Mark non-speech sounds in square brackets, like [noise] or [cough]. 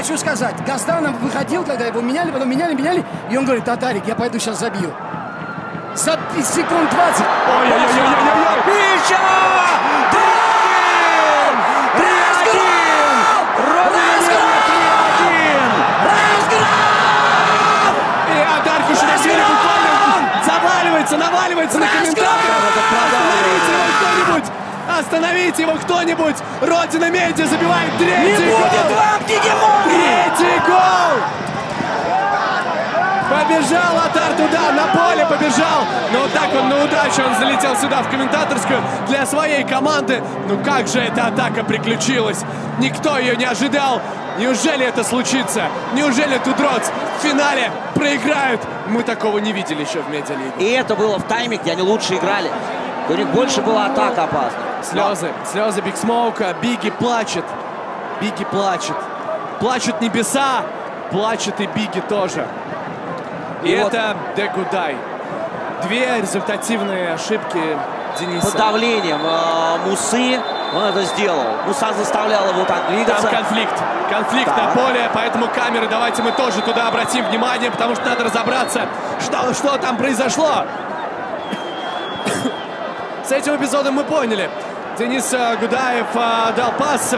хочу сказать, Газданов выходил, когда его меняли, потом меняли, меняли, и он говорит, Татарик, я пойду сейчас забью. За секунд 20. Ой-ой-ой-ой-ой! Пища! Наваливается на комментатора. Остановите его кто-нибудь! Остановите его кто-нибудь! Родина Медиа забивает Не третий будет гол! вам гегемонии! Третий гол! Побежал Атар туда, на поле побежал. Но вот так он на удачу, он залетел сюда в комментаторскую для своей команды. Ну как же эта атака приключилась? Никто ее не ожидал. Неужели это случится? Неужели 2DROTS в финале проиграют? Мы такого не видели еще в медиалиге. И это было в тайме, где они лучше играли. У них больше была атака опасна. Слезы, слезы Биг Смоука. Биги плачет. Биги плачет. Плачут небеса, плачет и Биги тоже. И, вот- это Дегудай. Две результативные ошибки Дениса. Под давлением э, Мусы он это сделал. Муса заставлял его так Там двигаться. конфликт. Конфликт Да. на поле, поэтому камеры давайте мы тоже туда обратим внимание, потому что надо разобраться, что, что там произошло. [coughs] С этим эпизодом мы поняли. Денис э, Гудаев э, дал пас